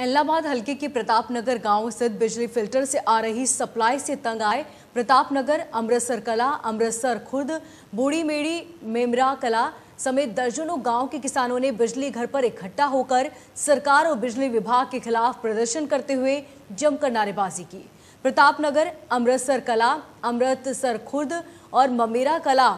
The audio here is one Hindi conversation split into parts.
इलाहाबाद हल्के के प्रतापनगर गाँव स्थित बिजली फ़िल्टर से आ रही सप्लाई से तंग आए प्रतापनगर, अमृतसर कला, अमृतसर खुर्द बूढ़ी मेड़ी मेमरा कला समेत दर्जनों गाँव के किसानों ने बिजली घर पर इकट्ठा होकर सरकार और बिजली विभाग के खिलाफ प्रदर्शन करते हुए जमकर नारेबाजी की। प्रतापनगर, अमृतसर कला, अमृतसर खुर्द और ममेरा कला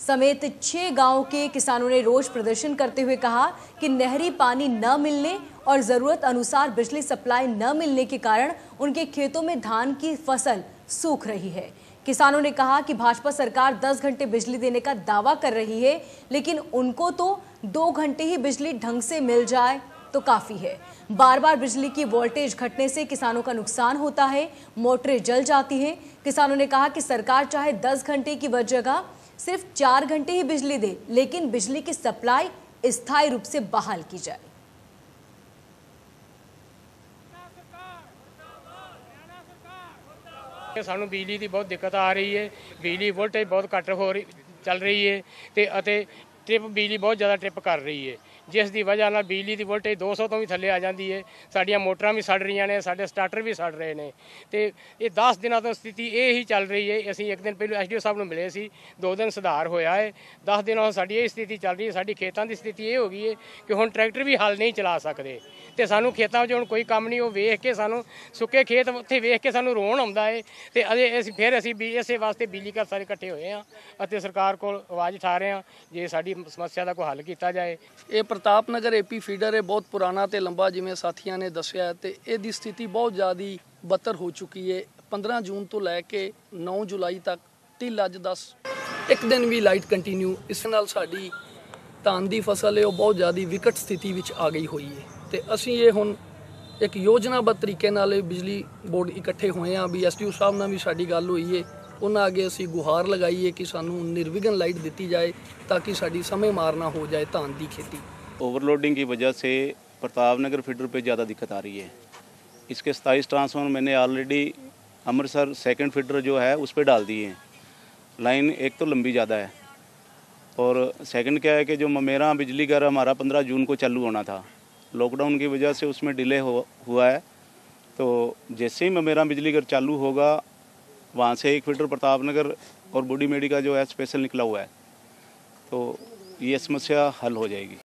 समेत छह गाँव के किसानों ने रोष प्रदर्शन करते हुए कहा कि नहरी पानी न मिलने और ज़रूरत अनुसार बिजली सप्लाई न मिलने के कारण उनके खेतों में धान की फ़सल सूख रही है। किसानों ने कहा कि भाजपा सरकार 10 घंटे बिजली देने का दावा कर रही है, लेकिन उनको तो दो घंटे ही बिजली ढंग से मिल जाए तो काफ़ी है। बार बार बिजली की वोल्टेज घटने से किसानों का नुकसान होता है, मोटरें जल जाती हैं। किसानों ने कहा कि सरकार चाहे 10 घंटे की जगह सिर्फ चार घंटे ही बिजली दे लेकिन बिजली की सप्लाई स्थायी रूप से बहाल की जाए ਕਿ ਸਾਨੂੰ ਬਿਜਲੀ ਦੀ ਬਹੁਤ ਦਿੱਕਤ ਆ ਰਹੀ ਹੈ ਬਿਜਲੀ ਵੋਲਟੇਜ ਬਹੁਤ ਘੱਟ ਹੋ ਰਹੀ ਚੱਲ ਰਹੀ ਹੈ ਤੇ ਅਤੇ ਟ੍ਰਿਪ ਬਿਜਲੀ ਬਹੁਤ ਜ਼ਿਆਦਾ ਟ੍ਰਿਪ ਕਰ ਰਹੀ ਹੈ ਜਿਸ ਦੀ ਵਜ੍ਹਾ ਨਾਲ ਬਿਜਲੀ ਦੀ ਵੋਲਟੇਜ 200 ਤੋਂ ਵੀ ਥੱਲੇ ਆ ਜਾਂਦੀ ਹੈ, ਸਾਡੀਆਂ ਮੋਟਰਾਂ ਵੀ ਸੜ ਰਹੀਆਂ ਨੇ, ਸਾਡੇ ਸਟਾਰਟਰ ਵੀ ਸੜ ਰਹੇ ਨੇ। ਤੇ ਇਹ 10 ਦਿਨਾਂ ਤੋਂ ਸਥਿਤੀ ਇਹ ਹੀ ਚੱਲ ਰਹੀ ਹੈ, ਅਸੀਂ ਇੱਕ ਦਿਨ ਪਹਿਲਾਂ ਐਸਡੀਓ ਸਾਹਿਬ ਨੂੰ ਮਿਲੇ ਸੀ, ਦੋ ਦਿਨ ਸੁਧਾਰ ਹੋਇਆ ਹੈ 10 ਦਿਨਾਂ ਤੋਂ ਸਾਡੀ ਇਹ ਸਥਿਤੀ ਚੱਲ ਰਹੀ ਹੈ, ਸਾਡੀ ਖੇਤਾਂ ਦੀ ਸਥਿਤੀ ਇਹ ਹੋ ਗਈ ਹੈ ਕਿ ਹੁਣ ਟਰੈਕਟਰ ਵੀ ਹਲ ਨਹੀਂ ਚਲਾ ਸਕਦੇ। ਤੇ ਸਾਨੂੰ ਖੇਤਾਂ ਵਿੱਚ ਹੁਣ ਕੋਈ ਕੰਮ ਨਹੀਂ, ਉਹ ਵੇਖ ਕੇ ਸਾਨੂੰ ਸੁੱਕੇ ਖੇਤ ਉੱਥੇ ਵੇਖ ਕੇ ਸਾਨੂੰ ਰੋਣ ਆਉਂਦਾ ਹੈ, ਤੇ ਅਜੇ ਅਸੀਂ ਫਿਰ ਅਸੀਂ ਵੀ ਇਸੇ ਵਾਸਤੇ ਬਿਜਲੀ ਘਰ ਸਾਰੇ ਇਕੱਠੇ ਹੋਏ ਆ ਅਤੇ ਸਰਕਾਰ ਕੋਲ ਆਵਾਜ਼ ਉਠਾ ਰਹੇ ਆ ਜੇ ਸਾਡੀ ਸਮੱਸਿਆ ਦਾ ਕੋਈ ਹੱਲ ਕੀਤਾ ਜਾਏ। ਇਹ ਪ੍ਰਤਾਪ ਨਗਰ ਏਪੀ ਫੀਡਰ ਹੈ, ਬਹੁਤ ਪੁਰਾਣਾ ਤੇ ਲੰਬਾ ਜਿਵੇਂ ਸਾਥੀਆਂ ਨੇ ਦੱਸਿਆ ਤੇ ਇਹਦੀ ਸਥਿਤੀ ਬਹੁਤ ਜ਼ਿਆਦੀ ਬਦਤਰ ਹੋ ਚੁੱਕੀ ਹੈ। 15 ਜੂਨ ਤੋਂ ਲੈ ਕੇ 9 ਜੁਲਾਈ ਤੱਕ ਤਿਲ ਅੱਜ 10 ਇੱਕ ਦਿਨ ਵੀ ਲਾਈਟ ਕੰਟੀਨਿਊ ਇਸ ਨਾਲ ਸਾਡੀ ਧਾਨ ਦੀ ਫਸਲ ਹੈ, ਉਹ ਬਹੁਤ ਜ਼ਿਆਦੀ ਵਿਕਟ ਸਥਿਤੀ ਵਿੱਚ ਆ ਗਈ ਹੋਈ ਹੈ। ਤੇ ਅਸੀਂ ਇਹ ਹੁਣ ਇੱਕ ਯੋਜਨਾਬੱਧ ਤਰੀਕੇ ਨਾਲ ਬਿਜਲੀ ਬੋਰਡ ਇਕੱਠੇ ਹੋਏ ਆ ਵੀ ਐਸਟੀਓ ਸਾਹਿਬ ਨਾਲ ਵੀ ਸਾਡੀ ਗੱਲ ਹੋਈ ਹੈ। ਉਹਨਾਂ ਅੱਗੇ ਅਸੀਂ ਗੁਹਾਰ ਲਗਾਈਏ ਕਿ ਸਾਨੂੰ ਨਿਰਵਿਘਨ ਲਾਈਟ ਦਿੱਤੀ ਜਾਏ ਤਾਂ ਕਿ ਸਾਡੀ ਸਮੇਂ ਮਾਰ ਨਾ ਹੋ ਜਾਏ ਧਾਨ ਦੀ ਖੇਤੀ। ओवरलोडिंग की वजह से प्रताप नगर फीडर पे ज़्यादा दिक्कत आ रही है। इसके सताईस ट्रांसफार्मर मैंने ऑलरेडी अमृतसर सेकंड फीडर जो है, उस पर डाल दिए हैं। लाइन एक तो लंबी ज़्यादा है। और सेकंड क्या है कि जो ममेरा बिजली घर हमारा पंद्रह जून को चालू होना था। लॉकडाउन की वजह से उसमें डिले हो, हुआ है। तो जैसे ही ममेरा बिजली घर चालू होगा, वहाँ से एक फीडर प्रताप नगर और बूढ़ी मेडी का जो है स्पेशल निकला हुआ है। तो ये समस्या हल हो जाएगी।